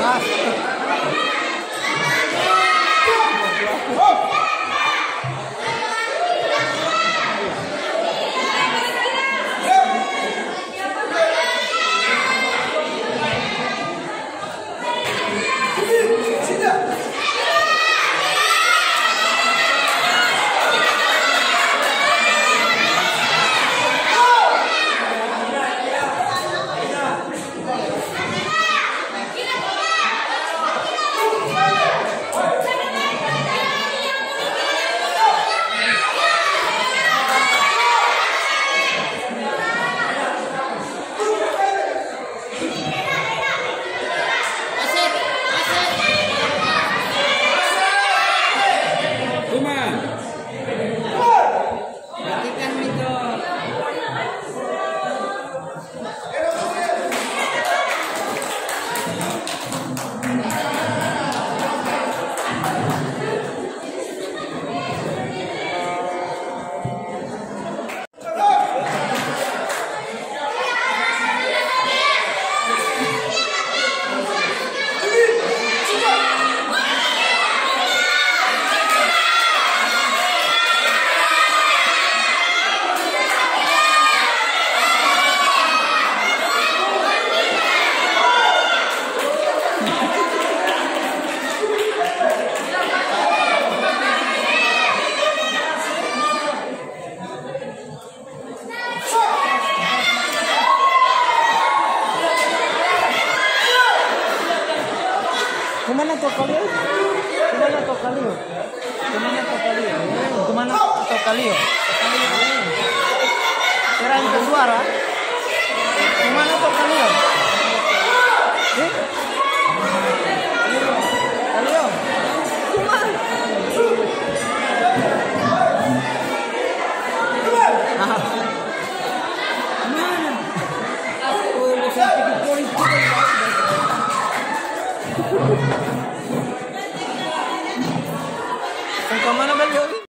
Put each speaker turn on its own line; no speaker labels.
Alaska. Ke mana tuh kalian? Ke mana tuh kalian? Ke mana tuh kalian? Ke mana tuh kalian? Kedua, Ra? Ke mana tuh kalian? ¿En cómo no me